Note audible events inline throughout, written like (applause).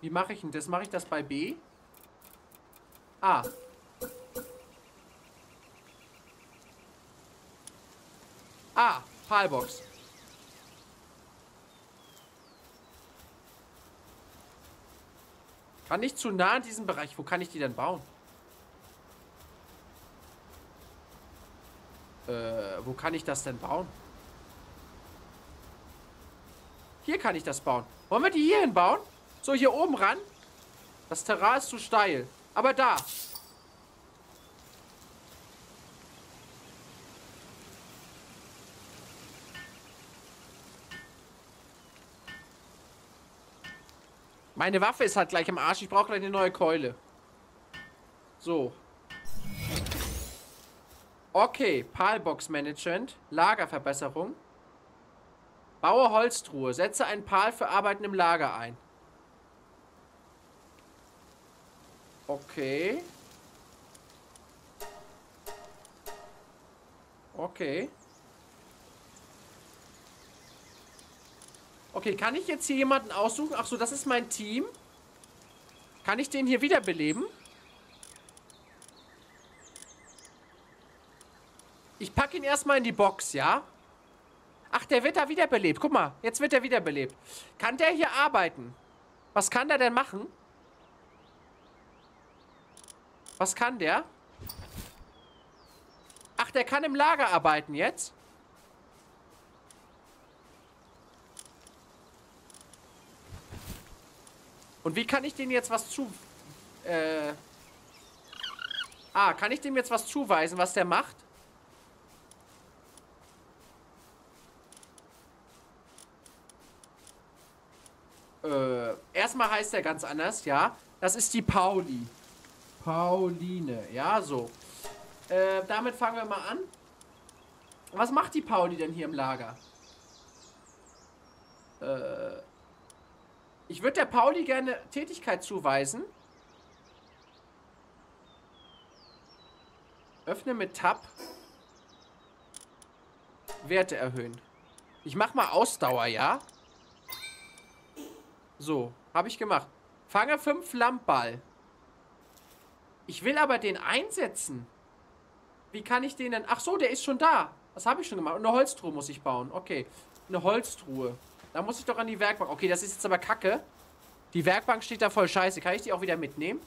Wie mache ich denn das? Mache ich das bei B? A. A. Palbox. Kann ich zu nah in diesem Bereich. Wo kann ich die denn bauen? Äh, wo kann ich das denn bauen? Hier kann ich das bauen. Wollen wir die hier hinbauen? So, hier oben ran. Das Terrain ist zu steil. Aber da. Meine Waffe ist halt gleich im Arsch. Ich brauche gleich eine neue Keule. So. Okay, Palbox Management, Lagerverbesserung. Baue Holztruhe, setze einen Pal für Arbeiten im Lager ein. Okay. Okay. Okay, kann ich jetzt hier jemanden aussuchen? Ach so, das ist mein Team. Kann ich den hier wiederbeleben? Ich packe ihn erstmal in die Box, ja? Ach, der wird da wiederbelebt. Guck mal, jetzt wird er wiederbelebt. Kann der hier arbeiten? Was kann der denn machen? Was kann der? Ach, der kann im Lager arbeiten jetzt? Und wie kann ich den jetzt was zu... Äh... Ah, kann ich dem jetzt was zuweisen, was der macht? Äh, erstmal heißt er ganz anders, ja. Das ist die Pauli. Pauline, ja, so. Äh, damit fangen wir mal an. Was macht die Pauli denn hier im Lager? Äh, ich würde der Pauli gerne Tätigkeit zuweisen. Öffne mit Tab. Werte erhöhen. Ich mach mal Ausdauer, ja? So, habe ich gemacht. Fange 5 Lammball. Ich will aber den einsetzen. Wie kann ich den denn... Ach so, der ist schon da. Das habe ich schon gemacht. Eine Holztruhe muss ich bauen. Okay, eine Holztruhe. Da muss ich doch an die Werkbank. Okay, das ist jetzt aber kacke. Die Werkbank steht da voll scheiße. Kann ich die auch wieder mitnehmen?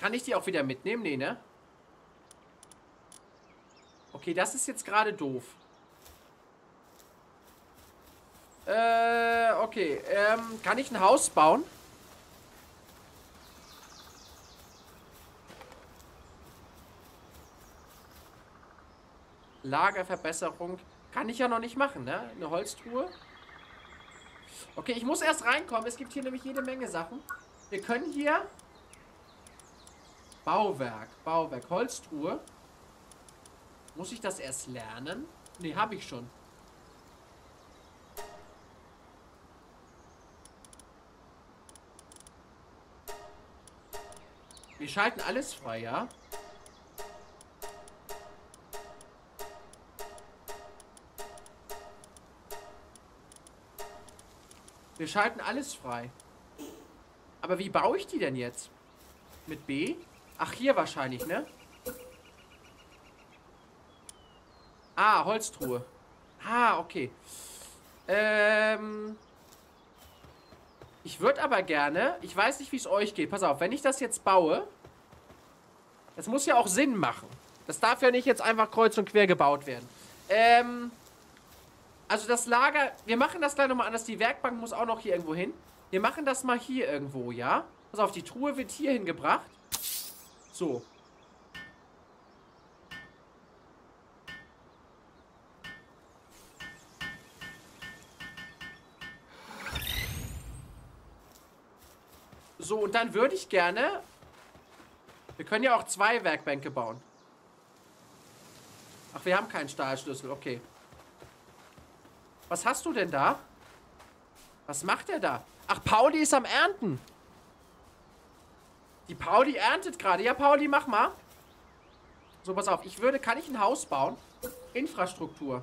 Kann ich die auch wieder mitnehmen? Nee, ne? Okay, das ist jetzt gerade doof. Äh, okay. Ähm, kann ich ein Haus bauen? Lagerverbesserung. Kann ich ja noch nicht machen, ne? Eine Holztruhe. Okay, ich muss erst reinkommen. Es gibt hier nämlich jede Menge Sachen. Wir können hier... Bauwerk, Bauwerk, Holztruhe. Muss ich das erst lernen? Ne, habe ich schon. Wir schalten alles frei, ja? Wir schalten alles frei. Aber wie baue ich die denn jetzt? Mit B? Ach, hier wahrscheinlich, ne? Ah, Holztruhe. Ah, okay. Ähm... Ich würde aber gerne... Ich weiß nicht, wie es euch geht. Pass auf, wenn ich das jetzt baue... Das muss ja auch Sinn machen. Das darf ja nicht jetzt einfach kreuz und quer gebaut werden. Ähm... Also das Lager, wir machen das gleich nochmal anders. Die Werkbank muss auch noch hier irgendwo hin. Wir machen das mal hier irgendwo, ja? Pass auf, die Truhe wird hier hingebracht. So. So, und dann würde ich gerne... Wir können ja auch zwei Werkbänke bauen. Ach, wir haben keinen Stahlschlüssel. Okay. Was hast du denn da? Was macht er da? Ach, Pauli ist am Ernten. Die Pauli erntet gerade. Ja, Pauli, mach mal. So, pass auf. Ich würde, kann ich ein Haus bauen? Infrastruktur.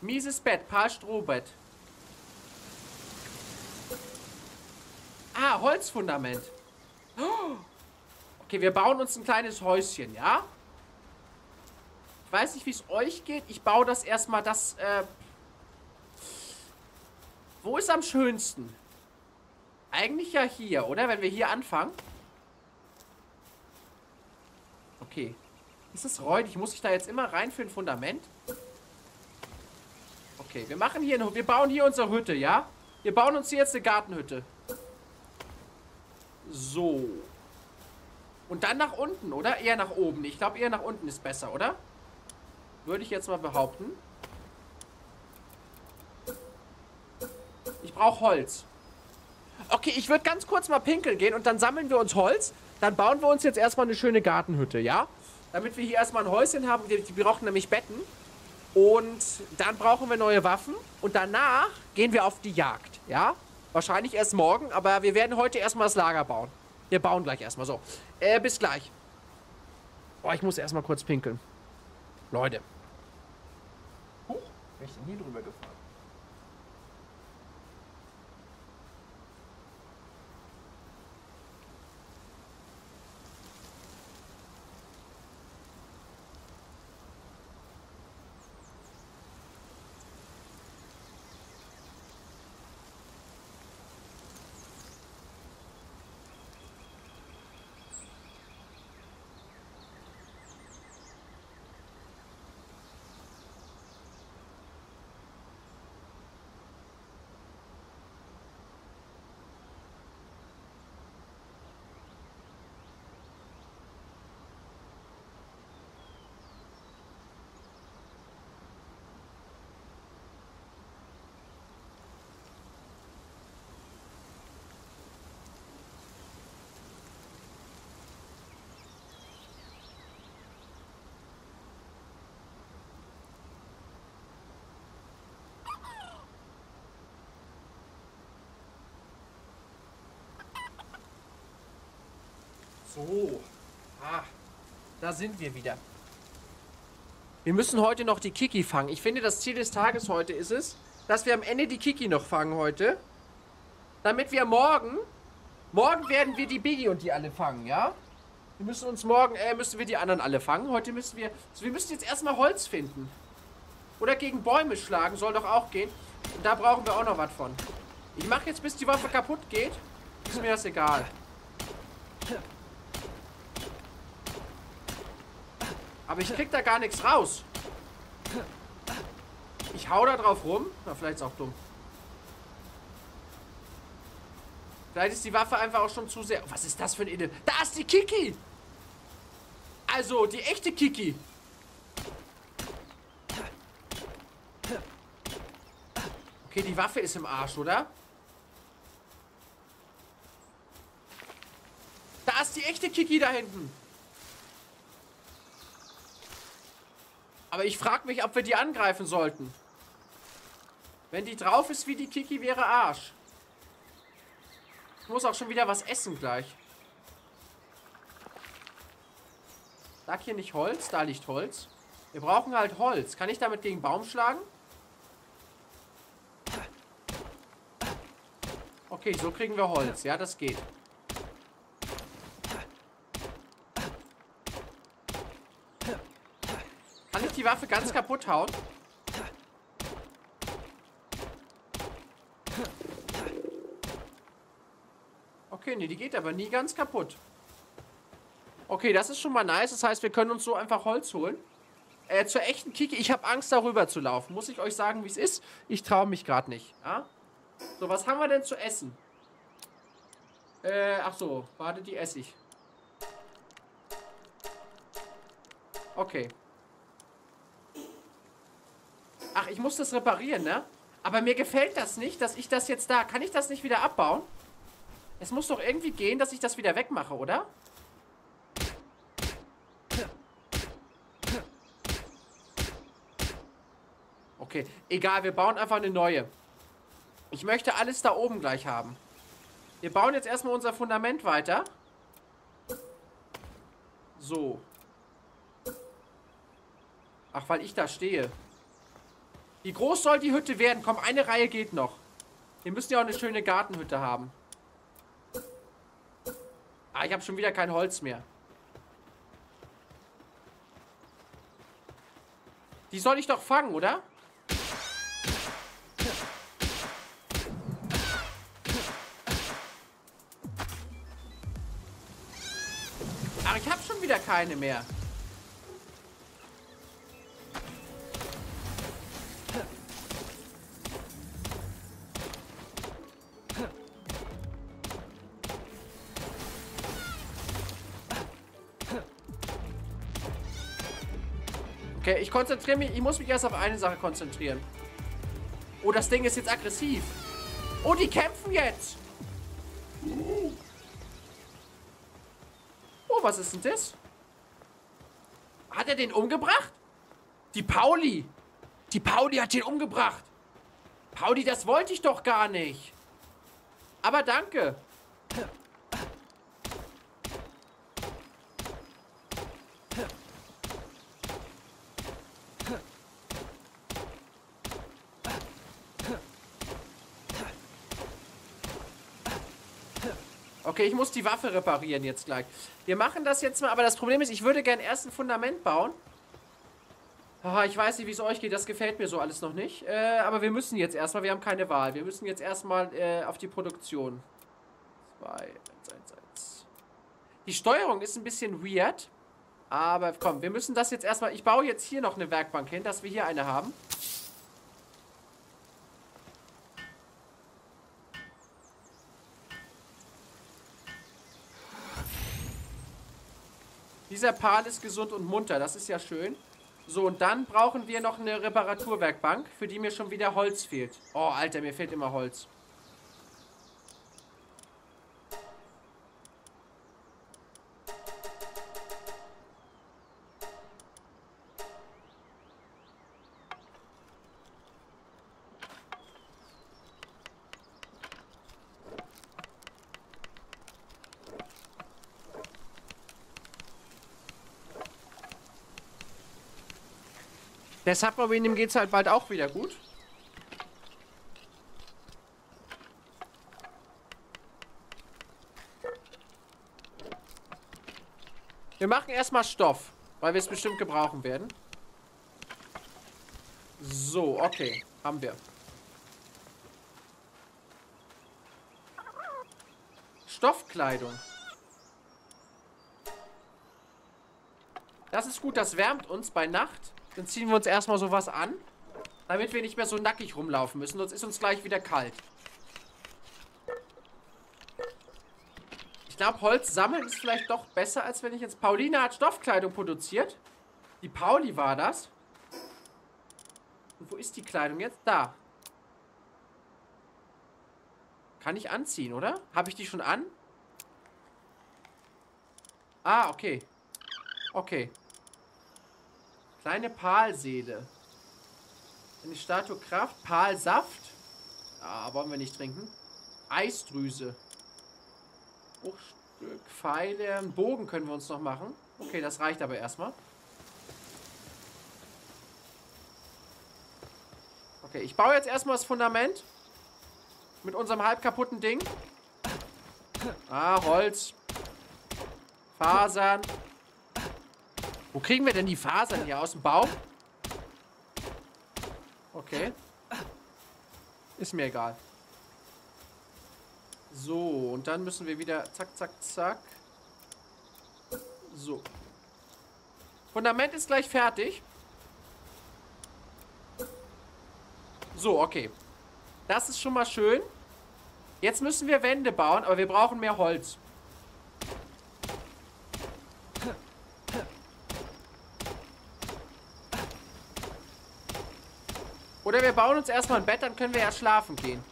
Mieses Bett, Paar Strohbett. Ah, Holzfundament. (gasps) Okay, wir bauen uns ein kleines Häuschen, ja? Weiß nicht, wie es euch geht. Ich baue das erstmal, das, äh... Wo ist am schönsten? Eigentlich ja hier, oder? Wenn wir hier anfangen. Okay. Ist es räudig? Muss ich da jetzt immer rein für ein Fundament? Okay, wir machen hier, eine, wir bauen hier unsere Hütte, ja? Wir bauen uns hier jetzt eine Gartenhütte. So. Und dann nach unten, oder? Eher nach oben. Ich glaube, eher nach unten ist besser, oder? Würde ich jetzt mal behaupten. Ich brauche Holz. Okay, ich würde ganz kurz mal pinkeln gehen und dann sammeln wir uns Holz. Dann bauen wir uns jetzt erstmal eine schöne Gartenhütte, ja? Damit wir hier erstmal ein Häuschen haben. Die, die brauchen nämlich Betten. Und dann brauchen wir neue Waffen. Und danach gehen wir auf die Jagd, ja? Wahrscheinlich erst morgen, aber wir werden heute erstmal das Lager bauen. Wir bauen gleich erstmal so. Äh, bis gleich. Boah, ich muss erstmal kurz pinkeln. Leute. Bin ich hier drüber gefahren? So. Ah, da sind wir wieder. Wir müssen heute noch die Kiki fangen. Ich finde, das Ziel des Tages heute ist es, dass wir am Ende die Kiki noch fangen heute. Damit wir morgen, morgen werden wir die Biggie und die alle fangen, ja? Wir müssen uns morgen, äh, müssen wir die anderen alle fangen. Heute müssen wir, also wir müssen jetzt erstmal Holz finden. Oder gegen Bäume schlagen, soll doch auch gehen. Und da brauchen wir auch noch was von. Ich mache jetzt, bis die Waffe kaputt geht. Ist mir das egal. Aber ich krieg da gar nichts raus. Ich hau da drauf rum. Na, vielleicht ist auch dumm. Vielleicht ist die Waffe einfach auch schon zu sehr... Was ist das für ein Idiot? Da ist die Kiki! Also, die echte Kiki. Okay, die Waffe ist im Arsch, oder? Da ist die echte Kiki da hinten. Aber ich frage mich, ob wir die angreifen sollten. Wenn die drauf ist wie die Kiki, wäre Arsch. Ich muss auch schon wieder was essen gleich. Lag hier nicht Holz? Da liegt Holz. Wir brauchen halt Holz. Kann ich damit gegen Baum schlagen? Okay, so kriegen wir Holz. Ja, das geht. Die Waffe ganz kaputt hauen? Okay, nee, die geht aber nie ganz kaputt. Okay, das ist schon mal nice. Das heißt, wir können uns so einfach Holz holen. Äh, zur echten Kiki. Ich habe Angst, darüber zu laufen. Muss ich euch sagen, wie es ist? Ich traue mich gerade nicht. Ja? So, was haben wir denn zu essen? Äh, ach so. Warte, die esse ich. Okay. Ach, ich muss das reparieren, ne? Aber mir gefällt das nicht, dass ich das jetzt da... Kann ich das nicht wieder abbauen? Es muss doch irgendwie gehen, dass ich das wieder wegmache, oder? Okay, egal, wir bauen einfach eine neue. Ich möchte alles da oben gleich haben. Wir bauen jetzt erstmal unser Fundament weiter. So. Ach, weil ich da stehe. Wie groß soll die Hütte werden? Komm, eine Reihe geht noch. Wir müssen ja auch eine schöne Gartenhütte haben. Ah, ich habe schon wieder kein Holz mehr. Die soll ich doch fangen, oder? Ach, ich habe schon wieder keine mehr. Ich konzentriere mich. Ich muss mich erst auf eine Sache konzentrieren. Oh, das Ding ist jetzt aggressiv. Oh, die kämpfen jetzt. Oh, was ist denn das? Hat er den umgebracht? Die Pauli. Die Pauli hat den umgebracht. Pauli, das wollte ich doch gar nicht. Aber danke. Okay, ich muss die Waffe reparieren jetzt gleich. Wir machen das jetzt mal, aber das Problem ist, ich würde gern erst ein Fundament bauen. Ah, ich weiß nicht, wie es euch geht, das gefällt mir so alles noch nicht. Äh, aber wir müssen jetzt erstmal, wir haben keine Wahl. Wir müssen jetzt erstmal äh, auf die Produktion. 2, 1, 1, 1. Die Steuerung ist ein bisschen weird. Aber komm, wir müssen das jetzt erstmal... Ich baue jetzt hier noch eine Werkbank hin, dass wir hier eine haben. Dieser Pal ist gesund und munter, das ist ja schön. So, und dann brauchen wir noch eine Reparaturwerkbank, für die mir schon wieder Holz fehlt. Oh, Alter, mir fehlt immer Holz. Der Submarine, dem geht's halt bald auch wieder gut. Wir machen erstmal Stoff, weil wir es bestimmt gebrauchen werden. So, okay. Haben wir. Stoffkleidung. Das ist gut, das wärmt uns bei Nacht. Dann ziehen wir uns erstmal sowas an. Damit wir nicht mehr so nackig rumlaufen müssen. Sonst ist uns gleich wieder kalt. Ich glaube, Holz sammeln ist vielleicht doch besser, als wenn ich jetzt... Pauline hat Stoffkleidung produziert. Die Pauli war das. Und wo ist die Kleidung jetzt? Da. Kann ich anziehen, oder? Habe ich die schon an? Ah, okay. Okay. Kleine Palseele. Eine Statue Kraft. Palsaft. Ah, wollen wir nicht trinken. Eisdrüse. Bruchstück, Pfeile. Einen Bogen können wir uns noch machen. Okay, das reicht aber erstmal. Okay, ich baue jetzt erstmal das Fundament. Mit unserem halb kaputten Ding. Ah, Holz. Fasern. Wo kriegen wir denn die Fasern hier? Aus dem Baum? Okay. Ist mir egal. So, und dann müssen wir wieder zack, zack, zack. So. Fundament ist gleich fertig. So, okay. Das ist schon mal schön. Jetzt müssen wir Wände bauen, aber wir brauchen mehr Holz. Oder wir bauen uns erstmal ein Bett, dann können wir ja schlafen gehen.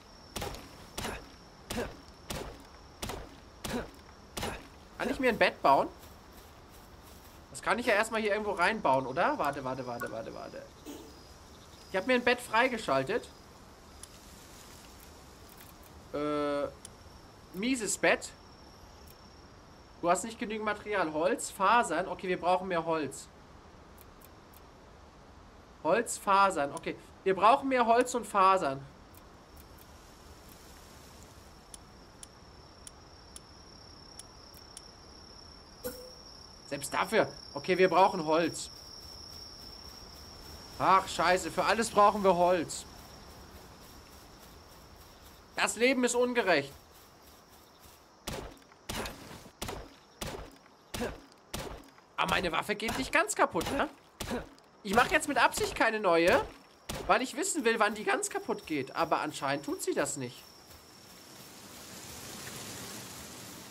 Kann ich mir ein Bett bauen? Das kann ich ja erstmal hier irgendwo reinbauen, oder? Warte, warte, warte, warte, warte. Ich habe mir ein Bett freigeschaltet. Äh, mieses Bett. Du hast nicht genügend Material. Holz, Fasern. Okay, wir brauchen mehr Holz. Holz, Fasern. Okay. Wir brauchen mehr Holz und Fasern. Selbst dafür. Okay, wir brauchen Holz. Ach, scheiße. Für alles brauchen wir Holz. Das Leben ist ungerecht. Aber meine Waffe geht nicht ganz kaputt, ne? Ich mache jetzt mit Absicht keine neue, weil ich wissen will, wann die ganz kaputt geht. Aber anscheinend tut sie das nicht.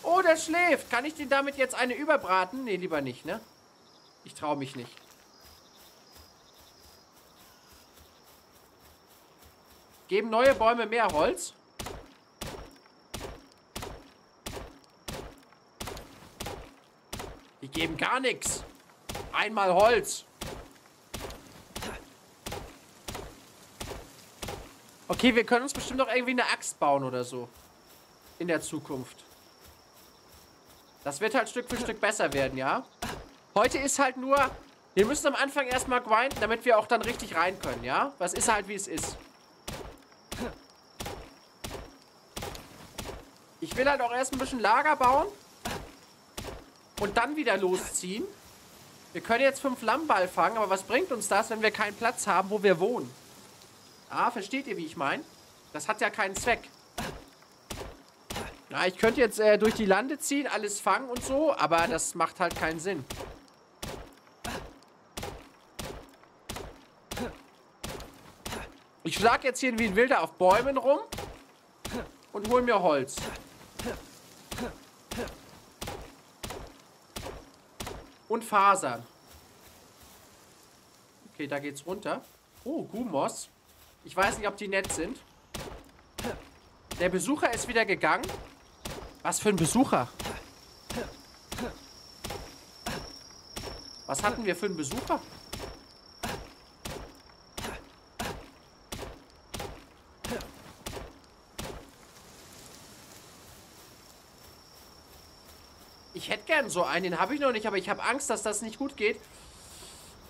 Oh, der schläft. Kann ich den damit jetzt eine überbraten? Nee, lieber nicht, ne? Ich traue mich nicht. Geben neue Bäume mehr Holz? Die geben gar nichts. Einmal Holz. Okay, wir können uns bestimmt noch irgendwie eine Axt bauen oder so. In der Zukunft. Das wird halt Stück für Stück besser werden, ja? Heute ist halt nur... Wir müssen am Anfang erstmal grinden, damit wir auch dann richtig rein können, ja? Was ist halt, wie es ist. Ich will halt auch erst ein bisschen Lager bauen. Und dann wieder losziehen. Wir können jetzt fünf Lammball fangen, aber was bringt uns das, wenn wir keinen Platz haben, wo wir wohnen? Ah, versteht ihr, wie ich meine? Das hat ja keinen Zweck. Na, ich könnte jetzt äh, durch die Lande ziehen, alles fangen und so, aber das macht halt keinen Sinn. Ich schlage jetzt hier wie ein Wilder auf Bäumen rum und hole mir Holz. Und Fasern. Okay, da geht's runter. Oh, Gumos. Ich weiß nicht, ob die nett sind. Der Besucher ist wieder gegangen. Was für ein Besucher? Was hatten wir für einen Besucher? Ich hätte gern so einen, den habe ich noch nicht, aber ich habe Angst, dass das nicht gut geht.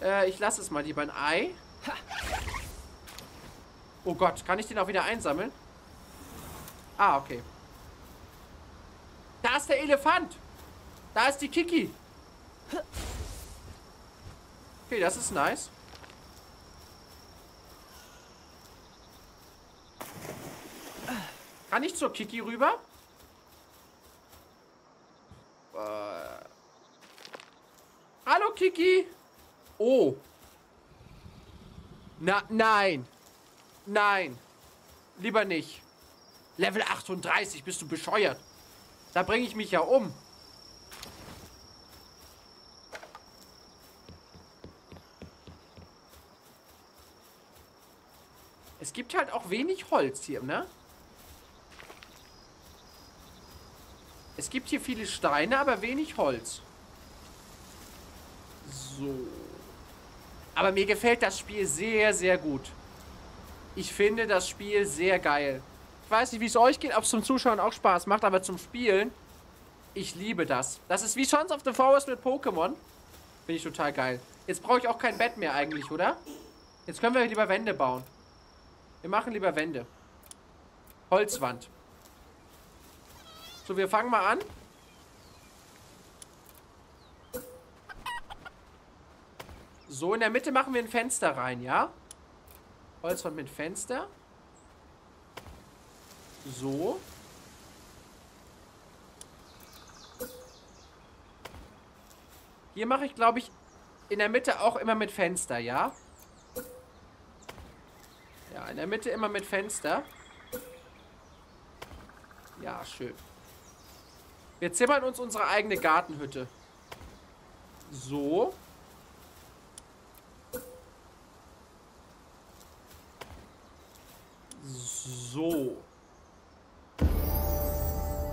Äh, ich lasse es mal lieber ein Ei. Oh Gott, kann ich den auch wieder einsammeln? Ah, okay. Da ist der Elefant. Da ist die Kiki. Okay, das ist nice. Kann ich zur Kiki rüber? Äh. Hallo, Kiki. Oh. Na, nein. Nein. Lieber nicht. Level 38, bist du bescheuert? Da bringe ich mich ja um. Es gibt halt auch wenig Holz hier, ne? Es gibt hier viele Steine, aber wenig Holz. So. Aber mir gefällt das Spiel sehr, sehr gut. Ich finde das Spiel sehr geil. Ich weiß nicht, wie es euch geht, ob es zum Zuschauen auch Spaß macht, aber zum Spielen, ich liebe das. Das ist wie Sons of the Forest mit Pokémon. Finde ich total geil. Jetzt brauche ich auch kein Bett mehr eigentlich, oder? Jetzt können wir lieber Wände bauen. Wir machen lieber Wände. Holzwand. So, wir fangen mal an. So, in der Mitte machen wir ein Fenster rein, ja? Holzwand mit Fenster. So. Hier mache ich, glaube ich, in der Mitte auch immer mit Fenster, ja? Ja, in der Mitte immer mit Fenster. Ja, schön. Wir zimmern uns unsere eigene Gartenhütte. So. So.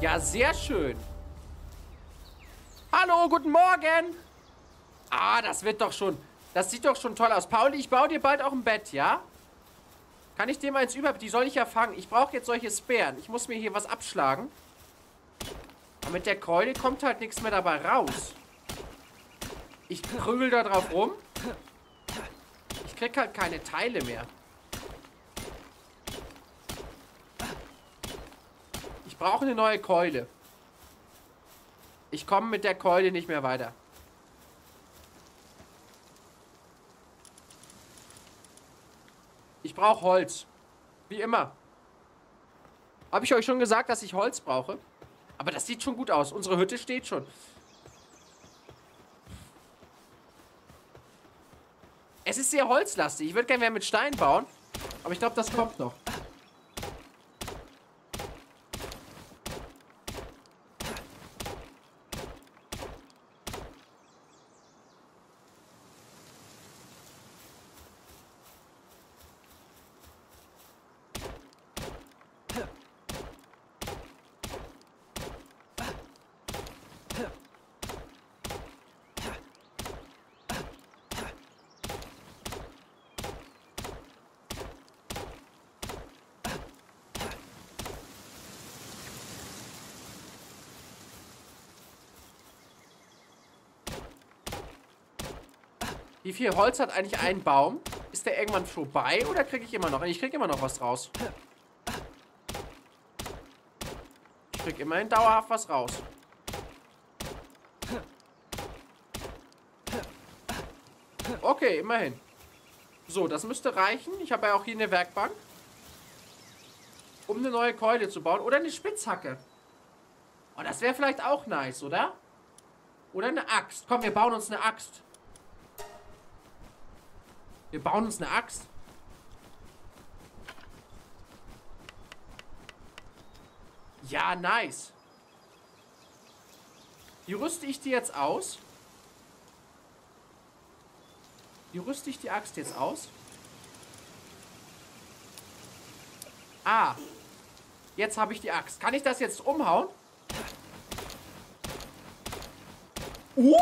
Ja, sehr schön. Hallo, guten Morgen. Ah, das wird doch schon... Das sieht doch schon toll aus. Pauli, ich baue dir bald auch ein Bett, ja? Kann ich dir mal ins Über... Die soll ich ja fangen. Ich brauche jetzt solche Sperren. Ich muss mir hier was abschlagen. Aber mit der Keule kommt halt nichts mehr dabei raus. Ich prügel da drauf rum. Ich krieg halt keine Teile mehr. Ich brauche eine neue Keule. Ich komme mit der Keule nicht mehr weiter. Ich brauche Holz. Wie immer. Habe ich euch schon gesagt, dass ich Holz brauche? Aber das sieht schon gut aus. Unsere Hütte steht schon. Es ist sehr holzlastig. Ich würde gerne mehr mit Stein bauen. Aber ich glaube, das kommt noch. Viel Holz hat eigentlich ein Baum? Ist der irgendwann vorbei oder kriege ich immer noch? Ich kriege immer noch was raus. Ich kriege immerhin dauerhaft was raus. Okay, immerhin. So, das müsste reichen. Ich habe ja auch hier eine Werkbank. Um eine neue Keule zu bauen. Oder eine Spitzhacke. Oh, das wäre vielleicht auch nice, oder? Oder eine Axt. Komm, wir bauen uns eine Axt. Wir bauen uns eine Axt. Ja, nice. Wie rüste ich die jetzt aus? Wie rüste ich die Axt jetzt aus? Ah. Jetzt habe ich die Axt. Kann ich das jetzt umhauen? Uh!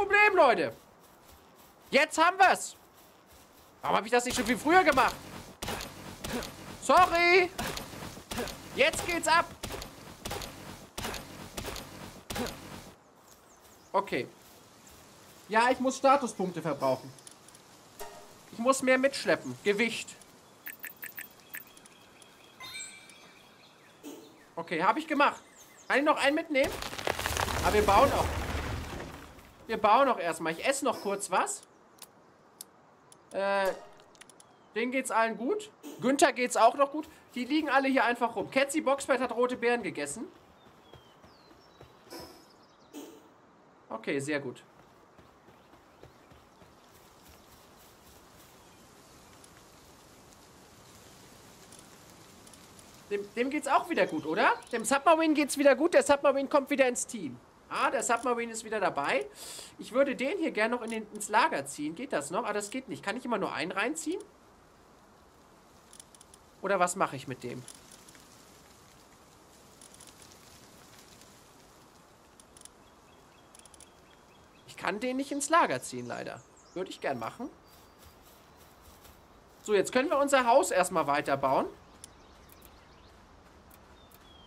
Problem, Leute. Jetzt haben wir es. Warum habe ich das nicht schon viel früher gemacht? Sorry. Jetzt geht's ab. Okay. Ja, ich muss Statuspunkte verbrauchen. Ich muss mehr mitschleppen. Gewicht. Okay, habe ich gemacht. Kann ich noch einen mitnehmen? Aber wir bauen auch. Wir bauen noch erstmal. Ich esse noch kurz was. Äh, denen geht's allen gut. Günther geht's auch noch gut. Die liegen alle hier einfach rum. Ketzi Boxbett hat rote Beeren gegessen. Okay, sehr gut. Dem, dem geht's auch wieder gut, oder? Dem Submarine geht's wieder gut. Der Submarine kommt wieder ins Team. Ah, der Submarine ist wieder dabei. Ich würde den hier gerne noch in den, ins Lager ziehen. Geht das noch? Ah, das geht nicht. Kann ich immer nur einen reinziehen? Oder was mache ich mit dem? Ich kann den nicht ins Lager ziehen, leider. Würde ich gern machen. So, jetzt können wir unser Haus erstmal weiterbauen.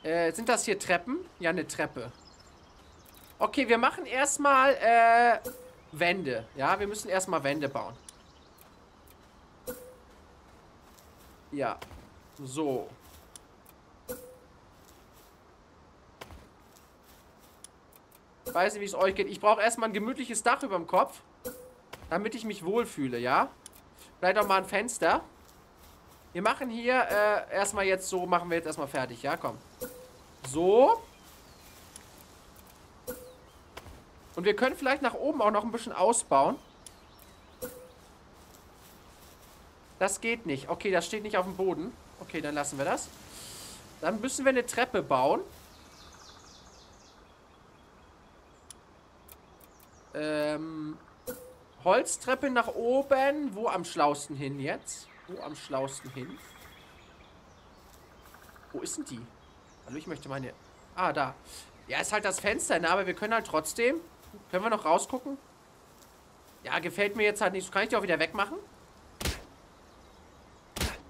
Äh, sind das hier Treppen? Ja, eine Treppe. Okay, wir machen erstmal äh, Wände. Ja, wir müssen erstmal Wände bauen. Ja. So. Ich weiß nicht, wie es euch geht. Ich brauche erstmal ein gemütliches Dach über dem Kopf. Damit ich mich wohlfühle, ja? Vielleicht auch mal ein Fenster. Wir machen hier äh, erstmal jetzt so, machen wir jetzt erstmal fertig, ja? Komm. So. Und wir können vielleicht nach oben auch noch ein bisschen ausbauen. Das geht nicht. Okay, das steht nicht auf dem Boden. Okay, dann lassen wir das. Dann müssen wir eine Treppe bauen. Ähm, Holztreppe nach oben. Wo am schlausten hin jetzt? Wo am schlausten hin? Wo ist denn die? Hallo, ich möchte meine... Ah, da. Ja, ist halt das Fenster, ne? Aber wir können halt trotzdem können wir noch rausgucken? Ja, gefällt mir jetzt halt nicht. Kann ich die auch wieder wegmachen?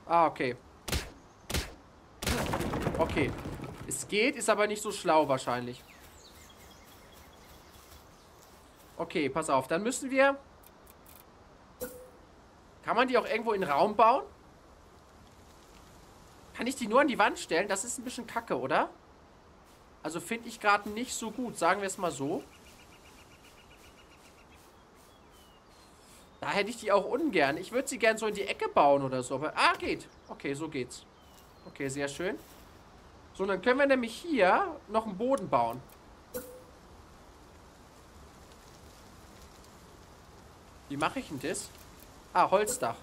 Ah, okay. Okay. Es geht, ist aber nicht so schlau wahrscheinlich. Okay, pass auf. Dann müssen wir... Kann man die auch irgendwo in den Raum bauen? Kann ich die nur an die Wand stellen? Das ist ein bisschen kacke, oder? Also finde ich gerade nicht so gut. Sagen wir es mal so. Da hätte ich die auch ungern. Ich würde sie gern so in die Ecke bauen oder so. Aber, ah, geht. Okay, so geht's. Okay, sehr schön. So, dann können wir nämlich hier noch einen Boden bauen. Wie mache ich denn das? Ah, Holzdach.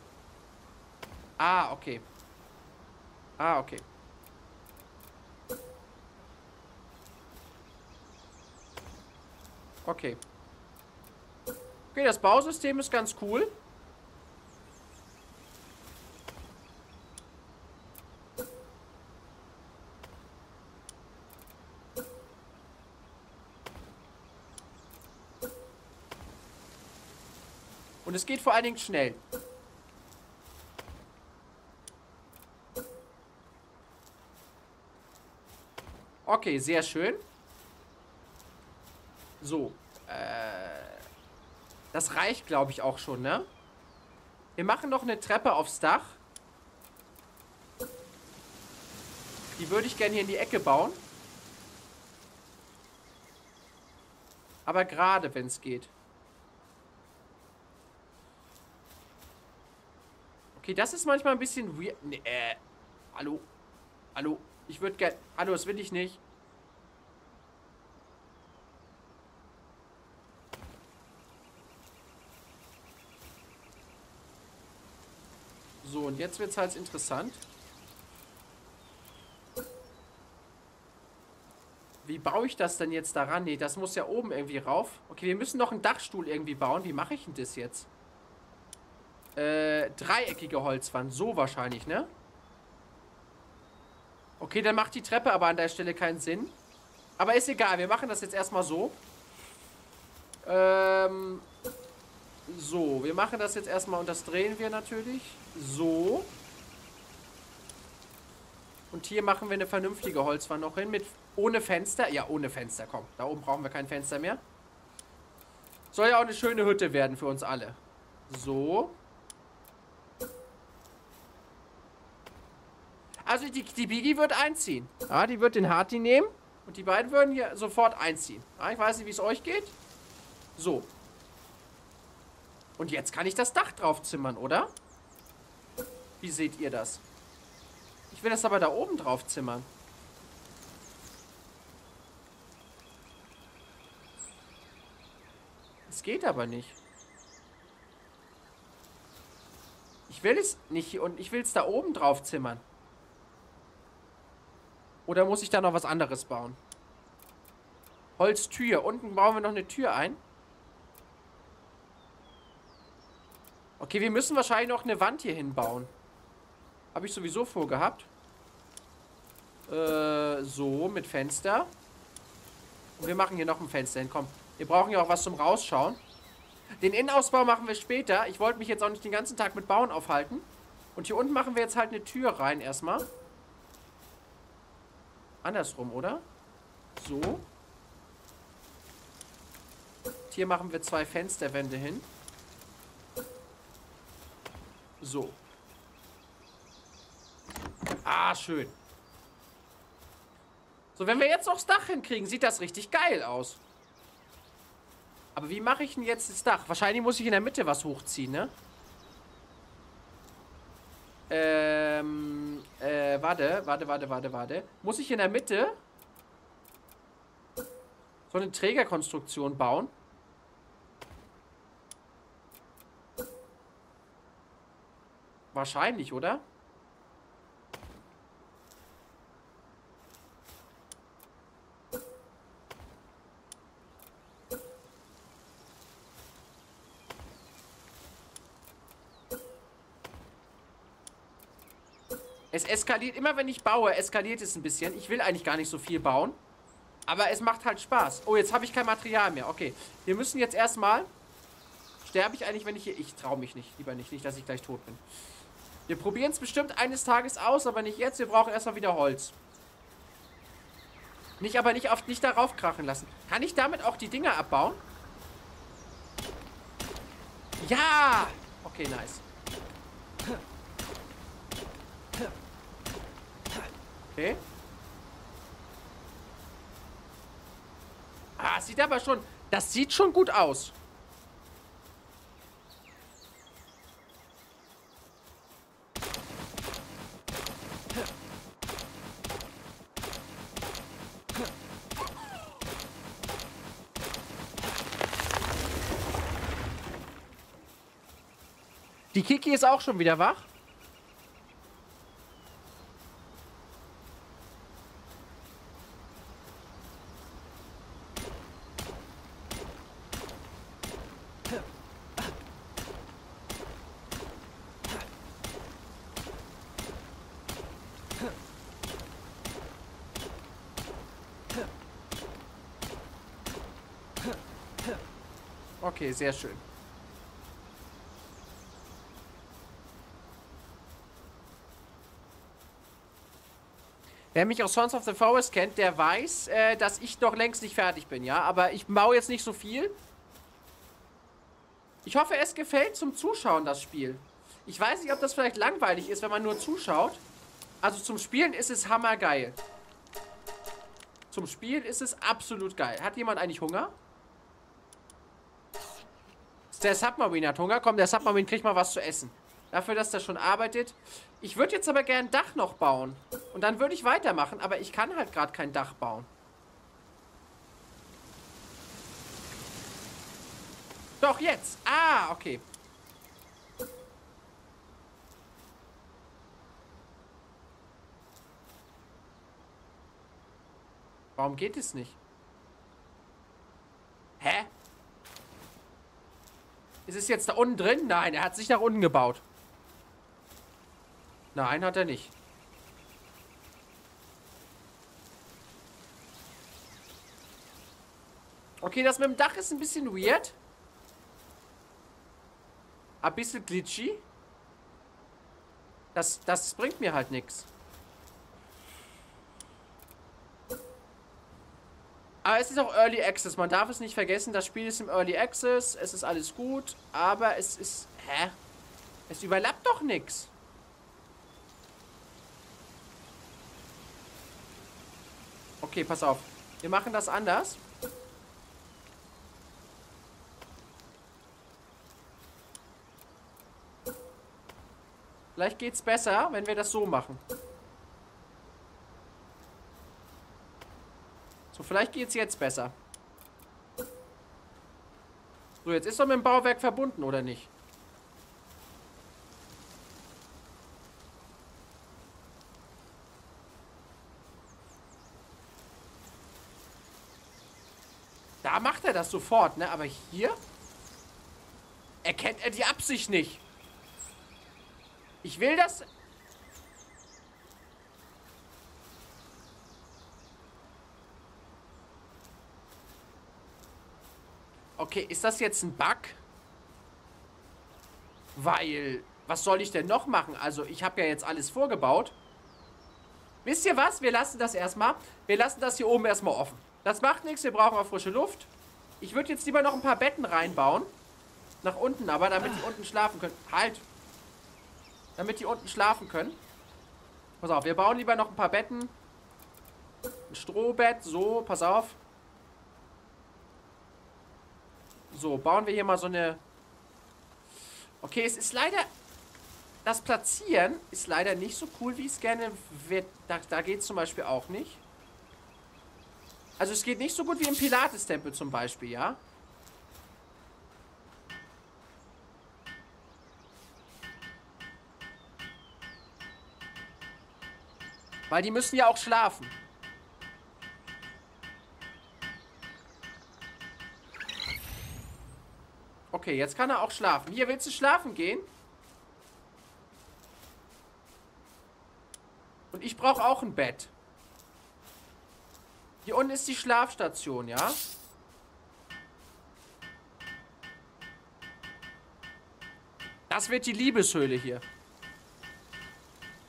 Ah, okay. Ah, okay. Okay. Okay, das Bausystem ist ganz cool. Und es geht vor allen Dingen schnell. Okay, sehr schön. So. Das reicht, glaube ich, auch schon, ne? Wir machen noch eine Treppe aufs Dach. Die würde ich gerne hier in die Ecke bauen. Aber gerade, wenn es geht. Okay, das ist manchmal ein bisschen weird. Nee, äh, hallo? Hallo? Ich würde gerne... Hallo, das will ich nicht. Und jetzt wird es halt interessant. Wie baue ich das denn jetzt daran? Nee, das muss ja oben irgendwie rauf. Okay, wir müssen noch einen Dachstuhl irgendwie bauen. Wie mache ich denn das jetzt? Äh, dreieckige Holzwand. So wahrscheinlich, ne? Okay, dann macht die Treppe aber an der Stelle keinen Sinn. Aber ist egal, wir machen das jetzt erstmal so. Ähm, so, wir machen das jetzt erstmal und das drehen wir natürlich. So. Und hier machen wir eine vernünftige Holzwand noch hin mit ohne Fenster. Ja, ohne Fenster, komm. Da oben brauchen wir kein Fenster mehr. Soll ja auch eine schöne Hütte werden für uns alle. So. Also die, die Biggie wird einziehen. Ja, die wird den Harty nehmen. Und die beiden würden hier sofort einziehen. Ja, ich weiß nicht, wie es euch geht. So. Und jetzt kann ich das Dach drauf zimmern, oder? Wie seht ihr das? Ich will das aber da oben drauf zimmern. Es geht aber nicht. Ich will es nicht unten. Ich will es da oben drauf zimmern. Oder muss ich da noch was anderes bauen? Holztür. Unten bauen wir noch eine Tür ein. Okay, wir müssen wahrscheinlich noch eine Wand hier hinbauen. Habe ich sowieso vorgehabt. Äh, so, mit Fenster. Und wir machen hier noch ein Fenster hin. Komm, wir brauchen ja auch was zum Rausschauen. Den Innenausbau machen wir später. Ich wollte mich jetzt auch nicht den ganzen Tag mit Bauen aufhalten. Und hier unten machen wir jetzt halt eine Tür rein erstmal. Andersrum, oder? So. Hier machen wir zwei Fensterwände hin. So. Ah, schön. So, wenn wir jetzt noch das Dach hinkriegen, sieht das richtig geil aus. Aber wie mache ich denn jetzt das Dach? Wahrscheinlich muss ich in der Mitte was hochziehen, ne? Ähm, äh, warte, warte, warte, warte, warte. Muss ich in der Mitte so eine Trägerkonstruktion bauen? Wahrscheinlich, oder? Es eskaliert, immer wenn ich baue, eskaliert es ein bisschen. Ich will eigentlich gar nicht so viel bauen. Aber es macht halt Spaß. Oh, jetzt habe ich kein Material mehr. Okay, wir müssen jetzt erstmal... Sterbe ich eigentlich, wenn ich hier... Ich traue mich nicht. Lieber nicht. Nicht, dass ich gleich tot bin. Wir probieren es bestimmt eines Tages aus, aber nicht jetzt. Wir brauchen erstmal wieder Holz. Nicht, aber nicht, auf, nicht darauf krachen lassen. Kann ich damit auch die Dinger abbauen? Ja! Okay, nice. Okay. Ah, sieht aber schon... Das sieht schon gut aus. Die Kiki ist auch schon wieder wach. Okay, sehr schön. Wer mich aus Sons of the Forest kennt, der weiß, äh, dass ich noch längst nicht fertig bin, ja? Aber ich baue jetzt nicht so viel. Ich hoffe, es gefällt zum Zuschauen, das Spiel. Ich weiß nicht, ob das vielleicht langweilig ist, wenn man nur zuschaut. Also zum Spielen ist es hammergeil. Zum Spielen ist es absolut geil. Hat jemand eigentlich Hunger? Der Submarine hat Hunger. Komm, der Submarine kriegt mal was zu essen. Dafür, dass der schon arbeitet. Ich würde jetzt aber gerne ein Dach noch bauen. Und dann würde ich weitermachen, aber ich kann halt gerade kein Dach bauen. Doch, jetzt. Ah, okay. Warum geht es nicht? Hä? Ist es jetzt da unten drin? Nein, er hat sich nach unten gebaut. Nein, hat er nicht. Okay, das mit dem Dach ist ein bisschen weird. Ein bisschen glitchy. Das, das bringt mir halt nichts. Aber es ist auch Early Access. Man darf es nicht vergessen. Das Spiel ist im Early Access. Es ist alles gut. Aber es ist... Hä? Es überlappt doch nichts. Okay, pass auf. Wir machen das anders. Vielleicht geht's besser, wenn wir das so machen. So, vielleicht geht's jetzt besser. So, jetzt ist doch mit dem Bauwerk verbunden, oder nicht? Da macht er das sofort, ne? Aber hier erkennt er die Absicht nicht. Ich will das... Okay, ist das jetzt ein Bug? Weil, was soll ich denn noch machen? Also, ich habe ja jetzt alles vorgebaut. Wisst ihr was? Wir lassen das erstmal. Wir lassen das hier oben erstmal offen. Das macht nichts, wir brauchen auch frische Luft. Ich würde jetzt lieber noch ein paar Betten reinbauen. Nach unten aber, damit die unten schlafen können. Halt! Damit die unten schlafen können. Pass auf, wir bauen lieber noch ein paar Betten. Ein Strohbett, so, pass auf. So, bauen wir hier mal so eine... Okay, es ist leider... Das Platzieren ist leider nicht so cool, wie es gerne wird. Da, da geht es zum Beispiel auch nicht. Also es geht nicht so gut wie im Pilates-Tempel zum Beispiel, ja? Weil die müssen ja auch schlafen. Okay, jetzt kann er auch schlafen. Hier, willst du schlafen gehen? Und ich brauche auch ein Bett. Hier unten ist die Schlafstation, ja? Das wird die Liebeshöhle hier.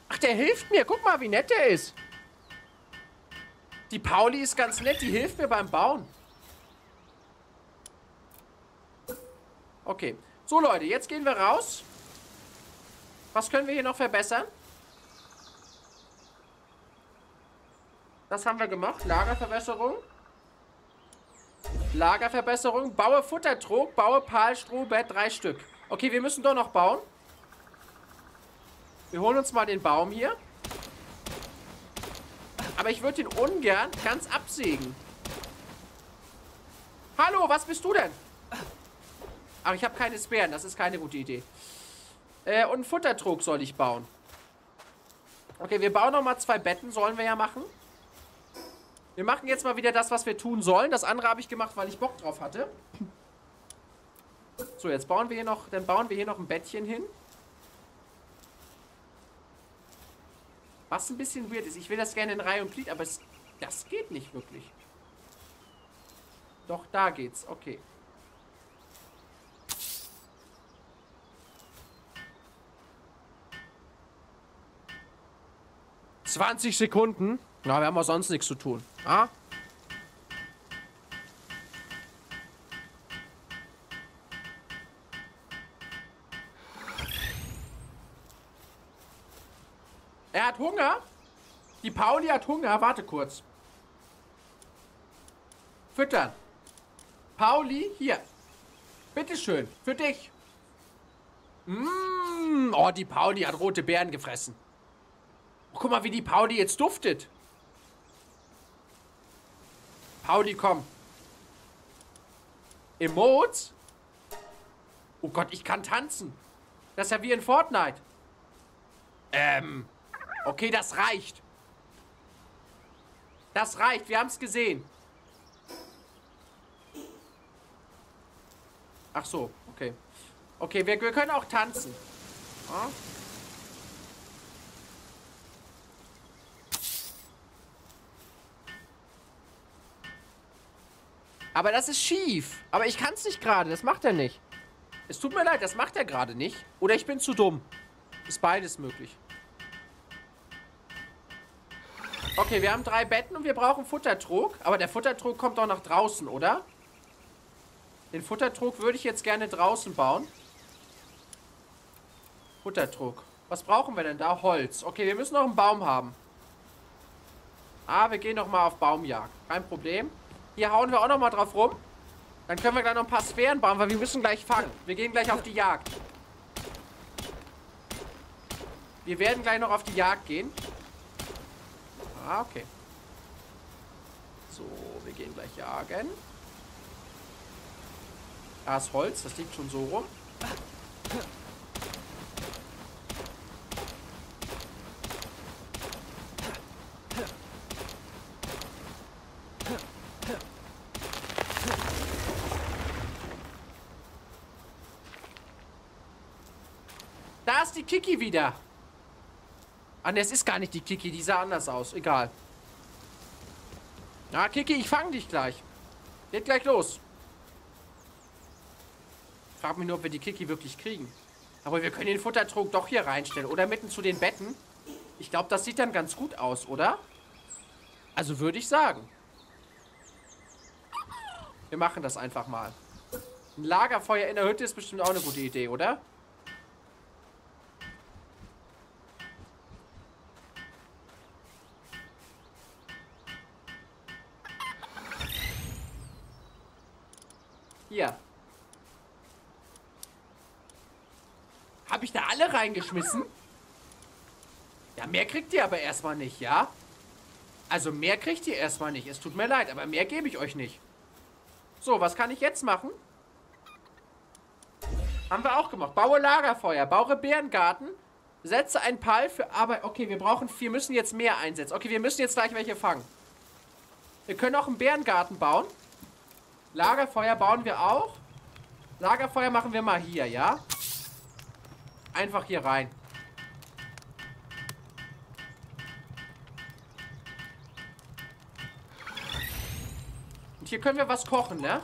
Ach, der hilft mir. Guck mal, wie nett der ist. Die Pauli ist ganz nett. Die hilft mir beim Bauen. Okay. So, Leute, jetzt gehen wir raus. Was können wir hier noch verbessern? Das haben wir gemacht. Lagerverbesserung. Lagerverbesserung. Baue Futtertrog, baue Palstrohbett, drei Stück. Okay, wir müssen doch noch bauen. Wir holen uns mal den Baum hier. Aber ich würde den ungern ganz absägen. Hallo, was bist du denn? Ach, ich habe keine Sperren. Das ist keine gute Idee. Äh, und einen Futtertrog soll ich bauen. Okay, wir bauen nochmal zwei Betten. Sollen wir ja machen. Wir machen jetzt mal wieder das, was wir tun sollen. Das andere habe ich gemacht, weil ich Bock drauf hatte. So, jetzt bauen wir hier noch, dann bauen wir hier noch ein Bettchen hin. Was ein bisschen weird ist. Ich will das gerne in Reihe und Glied, aber es, das geht nicht wirklich. Doch, da geht's. Okay. Zwanzig Sekunden. Na, wir haben auch sonst nichts zu tun. Ah? Er hat Hunger. Die Pauli hat Hunger. Warte kurz. Füttern. Pauli, hier. Bitteschön. Für dich. Mmh. Oh, die Pauli hat rote Beeren gefressen. Oh, guck mal, wie die Pauli jetzt duftet. Pauli, komm. Emotes? Oh Gott, ich kann tanzen. Das ist ja wie in Fortnite. Ähm. Okay, das reicht. Das reicht, wir haben es gesehen. Ach so, okay. Okay, wir, wir können auch tanzen. Ja? Aber das ist schief. Aber ich kann es nicht gerade. Das macht er nicht. Es tut mir leid, das macht er gerade nicht. Oder ich bin zu dumm. Ist beides möglich. Okay, wir haben drei Betten und wir brauchen Futtertrog. Aber der Futtertrog kommt doch nach draußen, oder? Den Futtertrog würde ich jetzt gerne draußen bauen. Futtertrog. Was brauchen wir denn da? Holz. Okay, wir müssen noch einen Baum haben. Ah, wir gehen noch mal auf Baumjagd. Kein Problem. Hier hauen wir auch noch mal drauf rum. Dann können wir gleich noch ein paar Sphären bauen, weil wir müssen gleich fangen. Wir gehen gleich auf die Jagd. Wir werden gleich noch auf die Jagd gehen. Ah, okay. So, wir gehen gleich jagen. Da ist Holz, das liegt schon so rum. Kiki wieder. Ah, ne, es ist gar nicht die Kiki. Die sah anders aus. Egal. Na, Kiki, ich fange dich gleich. Geht gleich los. Ich frage mich nur, ob wir die Kiki wirklich kriegen. Aber wir können den Futtertrog doch hier reinstellen. Oder mitten zu den Betten. Ich glaube, das sieht dann ganz gut aus, oder? Also würde ich sagen. Wir machen das einfach mal. Ein Lagerfeuer in der Hütte ist bestimmt auch eine gute Idee, oder? Hier. Habe ich da alle reingeschmissen? Ja, mehr kriegt ihr aber erstmal nicht, ja? Also mehr kriegt ihr erstmal nicht. Es tut mir leid, aber mehr gebe ich euch nicht. So, was kann ich jetzt machen? Haben wir auch gemacht. Baue Lagerfeuer, baue Bärengarten, setze ein Pal für Arbeit. Okay, wir brauchen, wir müssen jetzt mehr einsetzen. Okay, wir müssen jetzt gleich welche fangen. Wir können auch einen Bärengarten bauen. Lagerfeuer bauen wir auch. Lagerfeuer machen wir mal hier, ja? Einfach hier rein. Und hier können wir was kochen, ne?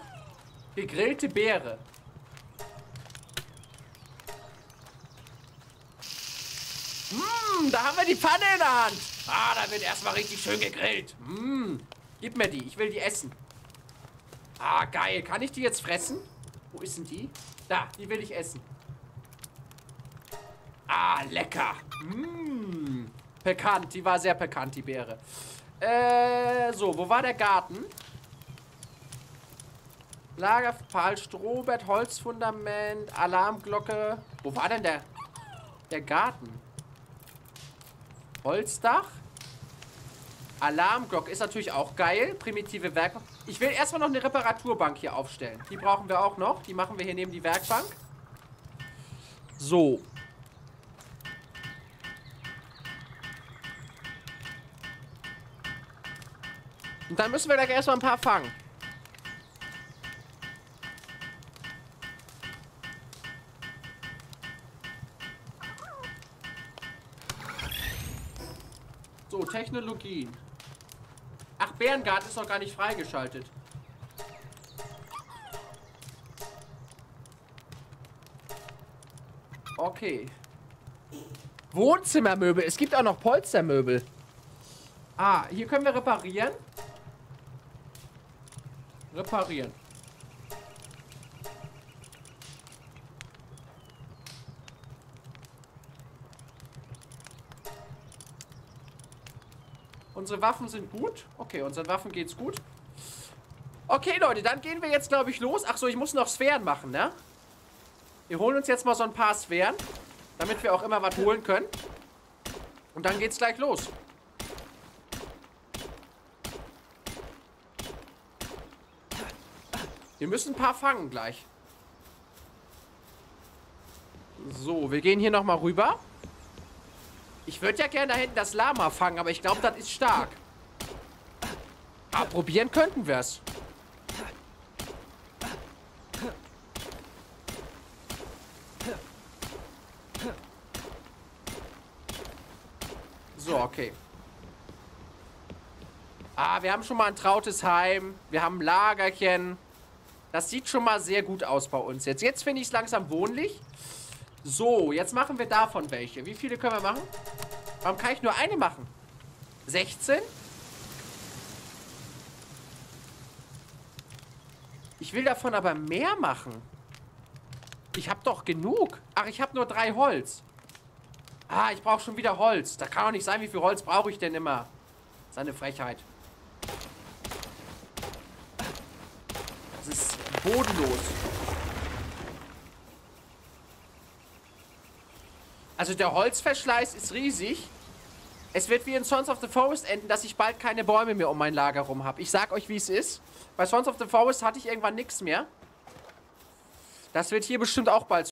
Gegrillte Beere. Mmh, da haben wir die Pfanne in der Hand. Ah, da wird erstmal richtig schön gegrillt. Mmh, gib mir die, ich will die essen. Ah, geil. Kann ich die jetzt fressen? Wo ist denn die? Da, die will ich essen. Ah, lecker. Mmh. Bekannt, die war sehr bekannt, die Beere. Äh, so, wo war der Garten? Lagerpfahl, Strohbett, Holzfundament, Alarmglocke. Wo war denn der, der Garten? Holzdach? Alarmglocke ist natürlich auch geil. Primitive Werkbank. Ich will erstmal noch eine Reparaturbank hier aufstellen. Die brauchen wir auch noch. Die machen wir hier neben die Werkbank. So. Und dann müssen wir gleich erstmal ein paar fangen. So, Technologien. Ach, Bärengarten ist noch gar nicht freigeschaltet. Okay. Wohnzimmermöbel. Es gibt auch noch Polstermöbel. Ah, hier können wir reparieren. Reparieren. Unsere Waffen sind gut. Okay, unseren Waffen geht's gut. Okay, Leute, dann gehen wir jetzt, glaube ich, los. Ach so, ich muss noch Sphären machen, ne? Wir holen uns jetzt mal so ein paar Sphären, damit wir auch immer was holen können. Und dann geht's gleich los. Wir müssen ein paar fangen gleich. So, wir gehen hier nochmal rüber. Ich würde ja gerne da hinten das Lama fangen, aber ich glaube, das ist stark. Aber probieren könnten wir es. So, okay. Ah, wir haben schon mal ein trautes Heim. Wir haben ein Lagerchen. Das sieht schon mal sehr gut aus bei uns jetzt. Jetzt finde ich es langsam wohnlich. So, jetzt machen wir davon welche. Wie viele können wir machen? Warum kann ich nur eine machen? 16? Ich will davon aber mehr machen. Ich habe doch genug. Ach, ich habe nur drei Holz. Ah, ich brauche schon wieder Holz. Da kann doch nicht sein, wie viel Holz brauche ich denn immer. Seine Frechheit. Das ist bodenlos. Also der Holzverschleiß ist riesig. Es wird wie in Sons of the Forest enden, dass ich bald keine Bäume mehr um mein Lager rum habe. Ich sag euch, wie es ist. Bei Sons of the Forest hatte ich irgendwann nichts mehr. Das wird hier bestimmt auch bald